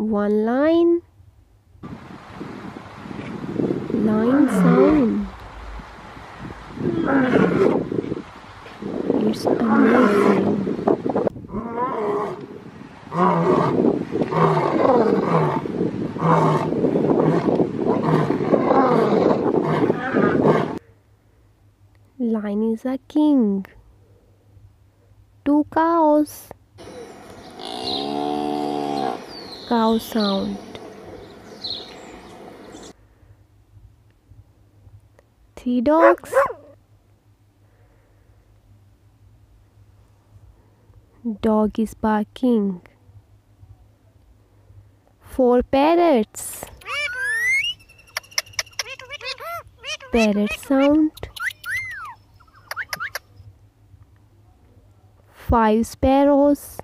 One line. Line sound. It's amazing. Lion is a king. Two cows. Cow sound. Three dogs. Dog is barking. Four parrots. Parrot sound. Five sparrows.